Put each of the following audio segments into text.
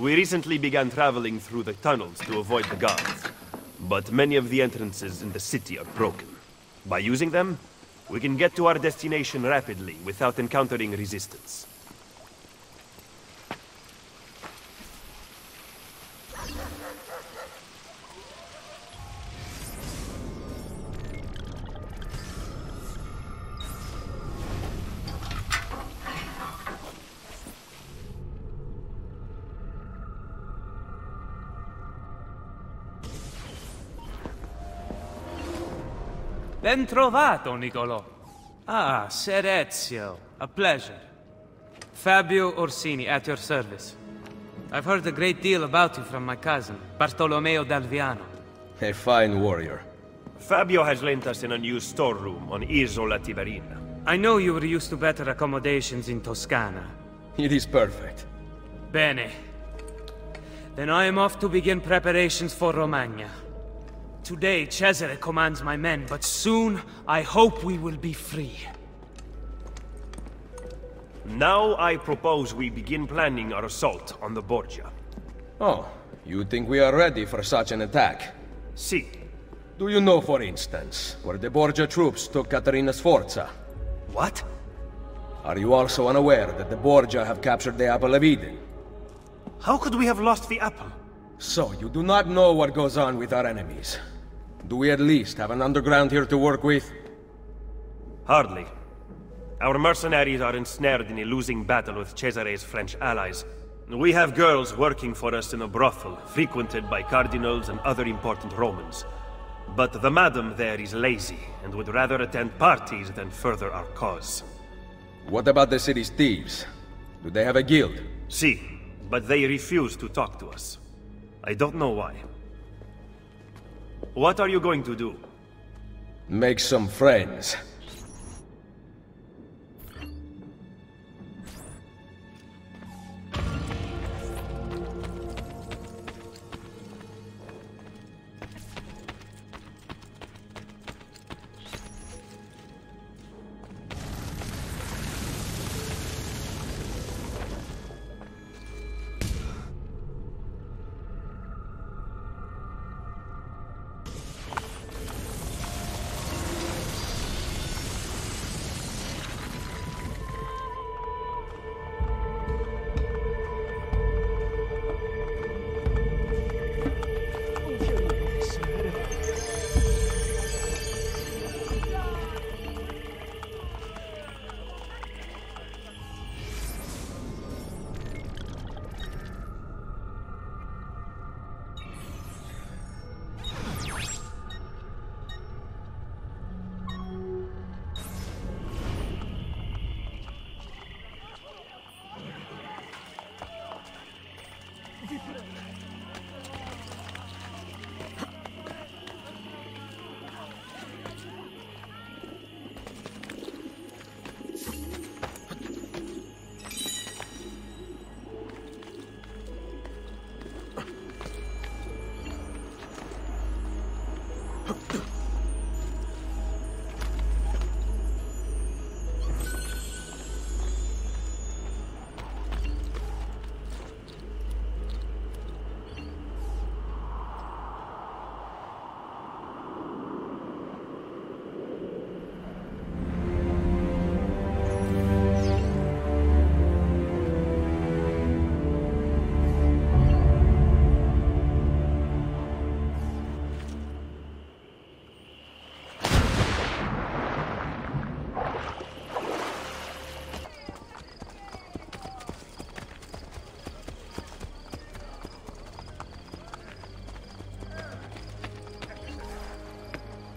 We recently began traveling through the tunnels to avoid the guards. But many of the entrances in the city are broken. By using them, we can get to our destination rapidly without encountering resistance. Ben trovato, Nicolò. Ah, Ser Ezio. A pleasure. Fabio Orsini, at your service. I've heard a great deal about you from my cousin, Bartolomeo d'Alviano. A fine warrior. Fabio has lent us an unused storeroom on Isola Tiberina. I know you were used to better accommodations in Toscana. It is perfect. Bene. Then I am off to begin preparations for Romagna. Today, Cesare commands my men, but soon I hope we will be free. Now I propose we begin planning our assault on the Borgia. Oh, you think we are ready for such an attack? See, Do you know, for instance, where the Borgia troops took Caterina Sforza? what? Are you also unaware that the Borgia have captured the Apple of Eden? How could we have lost the apple? So, you do not know what goes on with our enemies. Do we at least have an underground here to work with? Hardly. Our mercenaries are ensnared in a losing battle with Cesare's French allies. We have girls working for us in a brothel, frequented by cardinals and other important Romans. But the madam there is lazy, and would rather attend parties than further our cause. What about the city's thieves? Do they have a guild? See, but they refuse to talk to us. I don't know why. What are you going to do? Make some friends.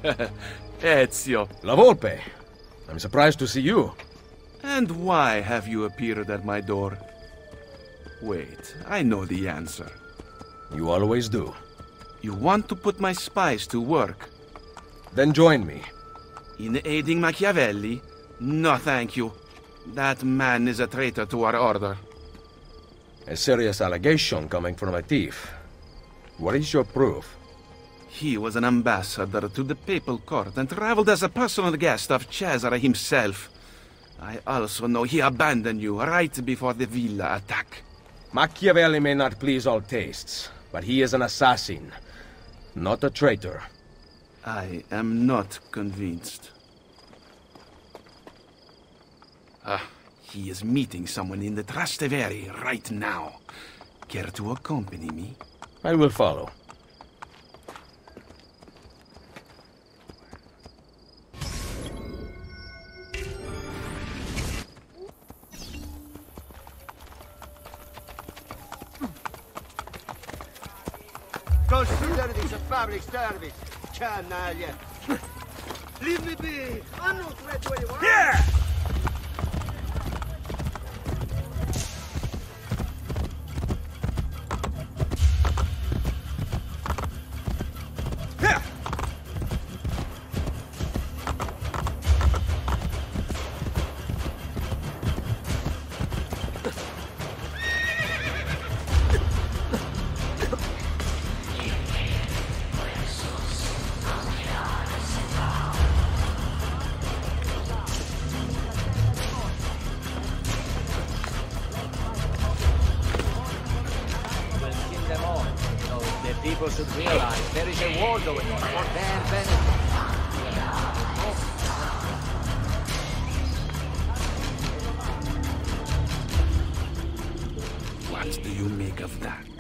Ezio, La Volpe! I'm surprised to see you. and why have you appeared at my door? Wait, I know the answer. You always do. You want to put my spies to work. Then join me. In aiding Machiavelli? No, thank you. That man is a traitor to our order. A serious allegation coming from a thief. What is your proof? He was an ambassador to the papal court and traveled as a personal guest of Cesare himself. I also know he abandoned you right before the villa attack. Machiavelli may not please all tastes, but he is an assassin, not a traitor. I am not convinced. Ah, he is meeting someone in the Trastevere right now. Care to accompany me? I will follow. Public service, canaglia. Leave me be! I'm not ready where you are! Here! What do you make of that?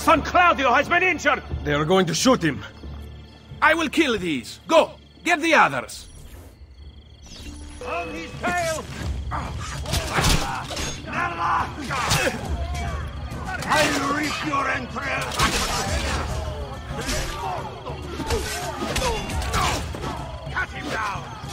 Son Claudio has been injured! They are going to shoot him. I will kill these. Go! Get the others! On his tail! I'll rip your entrails! Cut him down!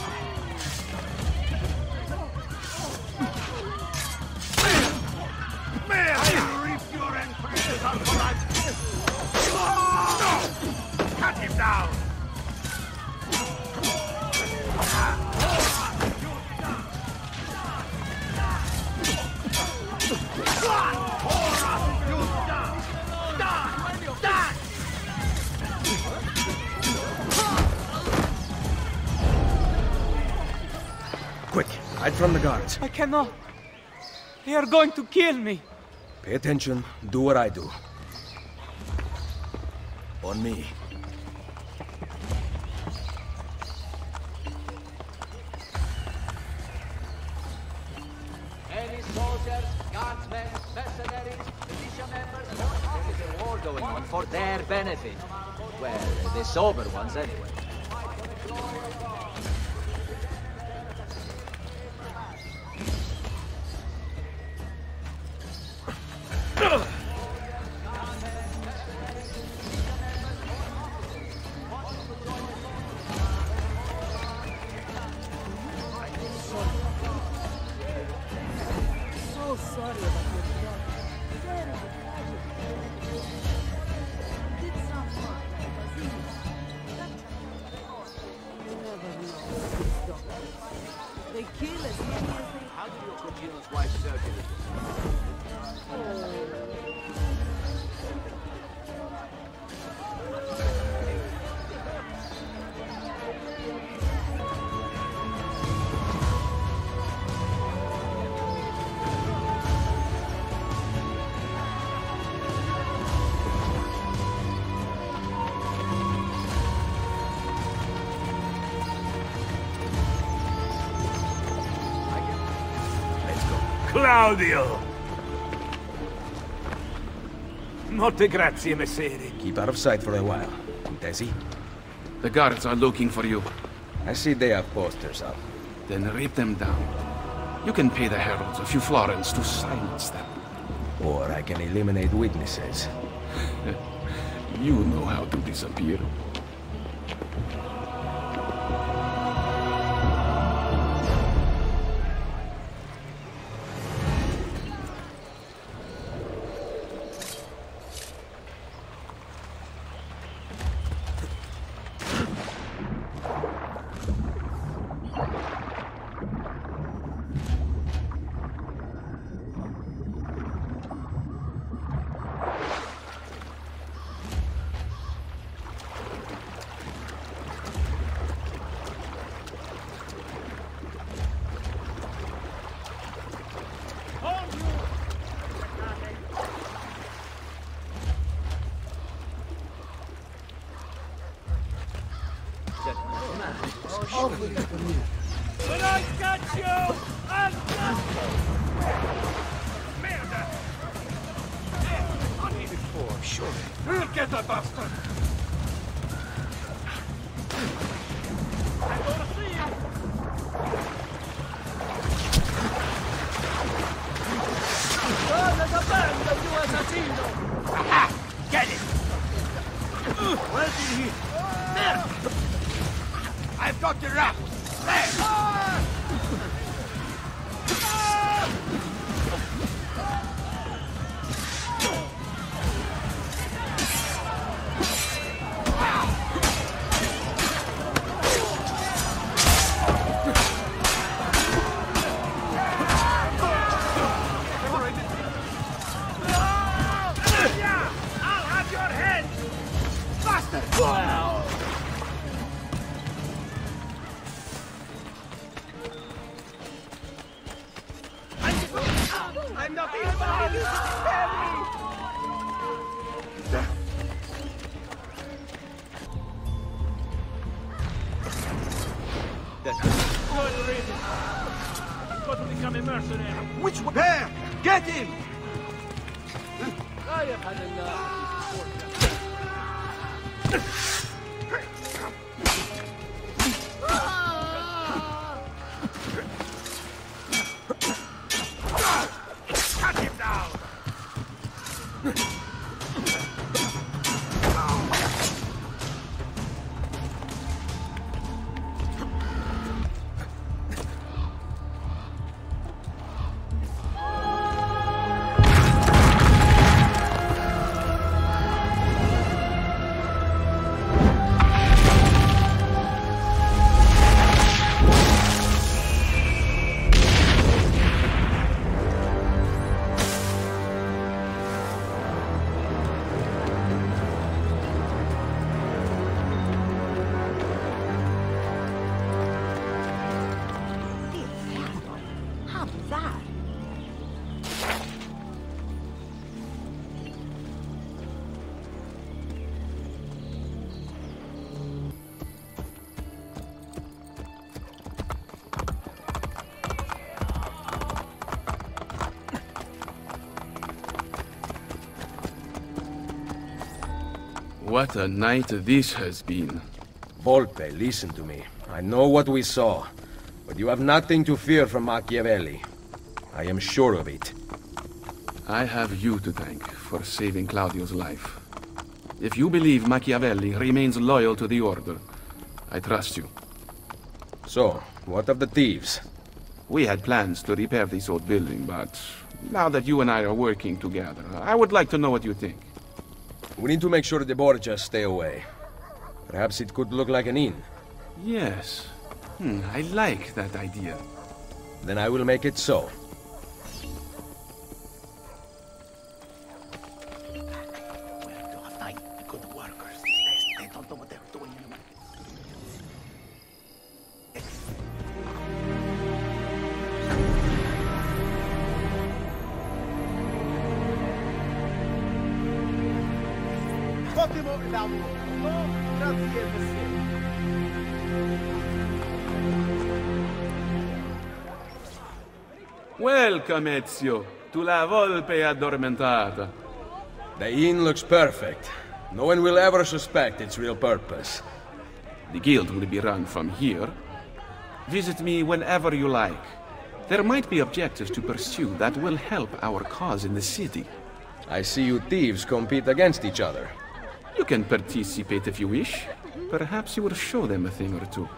Hide from the guards. I cannot. They are going to kill me. Pay attention, do what I do. On me. Any soldiers, guardsmen, mercenaries, militia members, there is a war going on for their benefit. Well, the sober ones anyway. They kill as many as they... How did your wife surgery? Oh. Claudio! Molte grazie, messere. Keep out of sight for a while. Desi? The guards are looking for you. I see they have posters up. Then rip them down. You can pay the heralds a few florins to silence them. Or I can eliminate witnesses. You know how to disappear. Where did he... There! I've got the rap! There! Become a mercenary. Which one? There! Get him! What a night this has been. Volpe, listen to me. I know what we saw, but you have nothing to fear from Machiavelli. I am sure of it. I have you to thank for saving Claudio's life. If you believe Machiavelli remains loyal to the Order, I trust you. So, what of the thieves? We had plans to repair this old building, but now that you and I are working together, I would like to know what you think. We need to make sure the Borgias stay away. Perhaps it could look like an inn. Yes. Hmm, I like that idea. Then I will make it so. Ottimo lavoro! Oh, grazie, monsieur. Welcome, Ezio, to La Volpe Addormentata. The inn looks perfect. No one will ever suspect its real purpose. The guild will be run from here. Visit me whenever you like. There might be objectives to pursue that will help our cause in the city. I see you thieves compete against each other. You can participate if you wish. Perhaps you will show them a thing or two.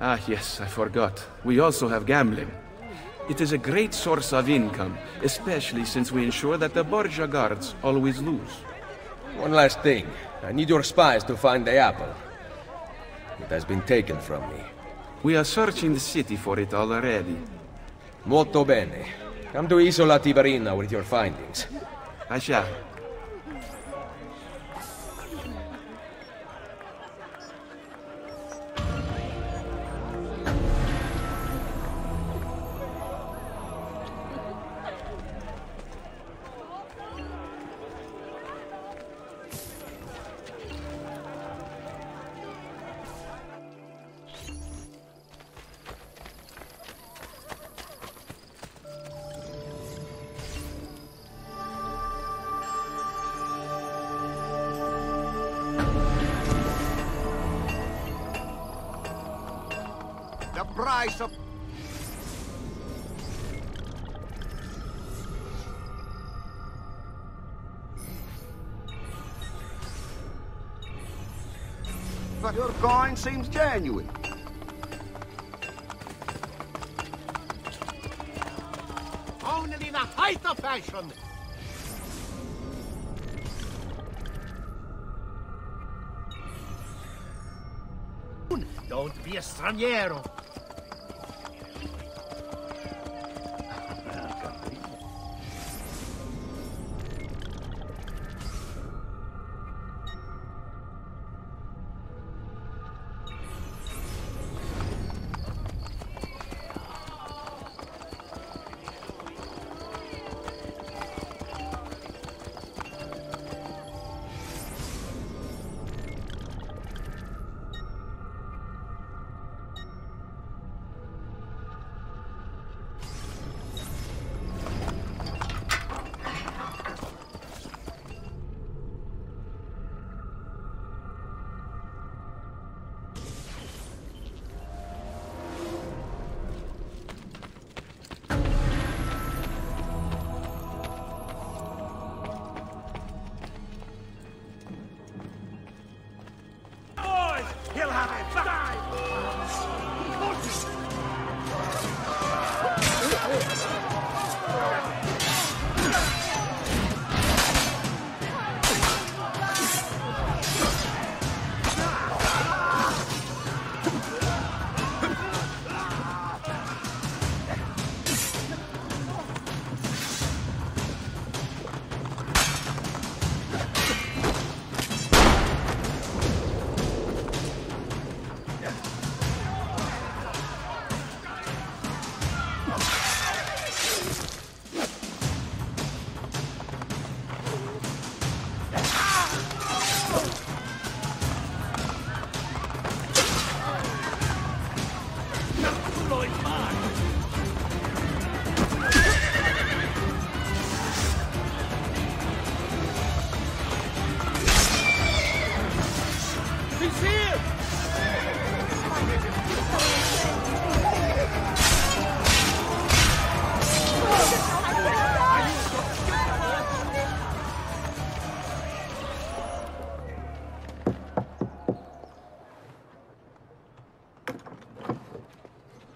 Ah, yes, I forgot. We also have gambling. It is a great source of income, especially since we ensure that the Borgia guards always lose. One last thing. I need your spies to find the apple. It has been taken from me. We are searching the city for it already. Molto bene. Come to Isola Tiberina with your findings. I shall. Price of... But your coin seems genuine. Only the height of fashion. Don't be a straniero.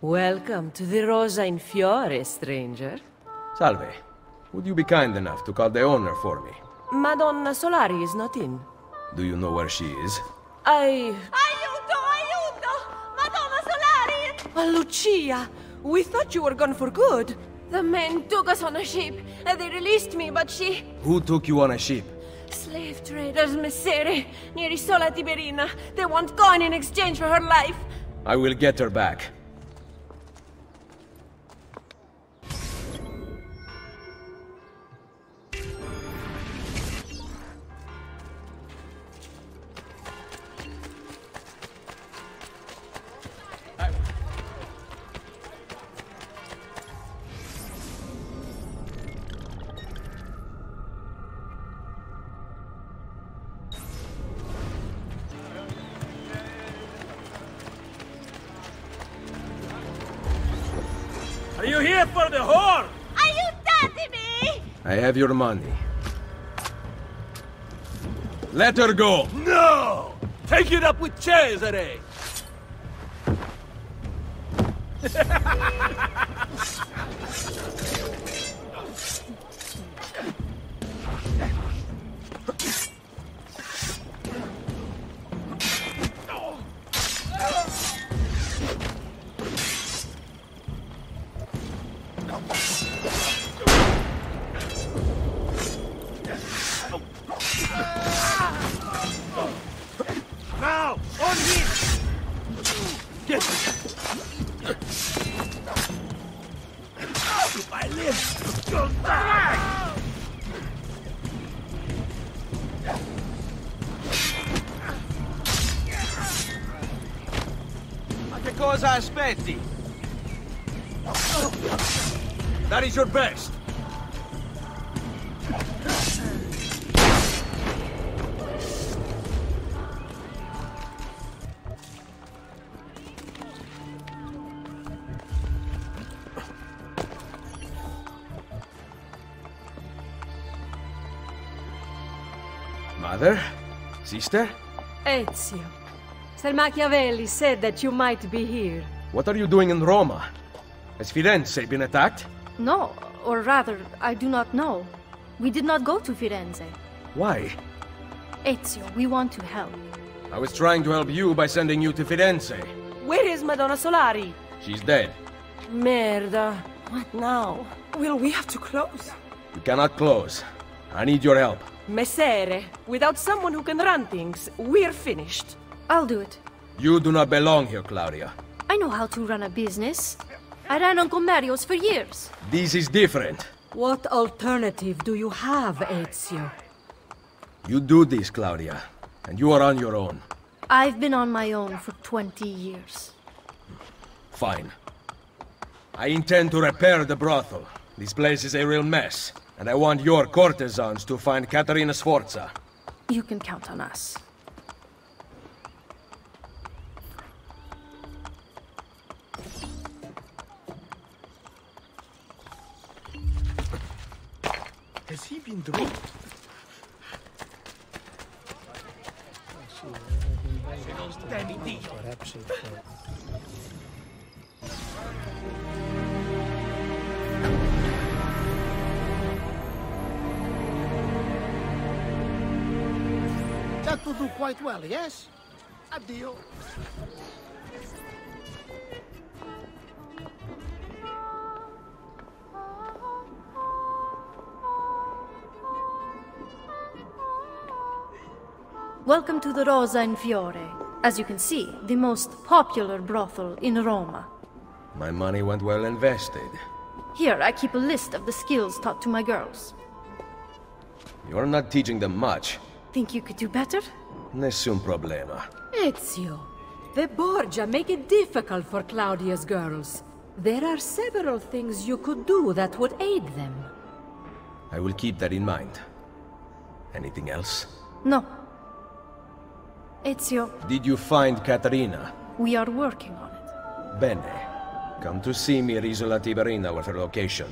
Welcome to the Rosa in Fiore, stranger. Salve. Would you be kind enough to call the owner for me? Madonna Solari is not in. Do you know where she is? I... Aiuto, aiuto! Madonna Solari! Oh, Lucia! We thought you were gone for good. The men took us on a ship, and they released me, but she... Who took you on a ship? Slave traders, Messere, near Isola Tiberina. They want coin in exchange for her life. I will get her back. Here for the whore? Aiutatemi! I have your money. Let her go! No! Take it up with Cesare! Cosa aspetti? That is your best. Mother? Sister? Ezio. Sir Machiavelli said that you might be here. What are you doing in Roma? Has Firenze been attacked? No, or rather, I do not know. We did not go to Firenze. Why? Ezio, we want to help. I was trying to help you by sending you to Firenze. Where is Madonna Solari? She's dead. Merda. What now? Will we have to close? You cannot close. I need your help. Messere, without someone who can run things, we're finished. I'll do it. You do not belong here, Claudia. I know how to run a business. I ran Uncle Mario's for years. This is different. What alternative do you have, Ezio? You do this, Claudia, and you are on your own. I've been on my own for 20 years. Fine. I intend to repair the brothel. This place is a real mess, and I want your courtesans to find Caterina Sforza. You can count on us. Has he been drugged? That will do quite well, yes? Addio. Welcome to the Rosa in Fiore. As you can see, the most popular brothel in Roma. My money went well invested. Here, I keep a list of the skills taught to my girls. You're not teaching them much. Think you could do better? Nessun problema. Ezio, the Borgia make it difficult for Claudia's girls. There are several things you could do that would aid them. I will keep that in mind. Anything else? No. Ezio, Did you find Caterina? we are working on it. Bene. Come to see me at Isola Tiberina with her location.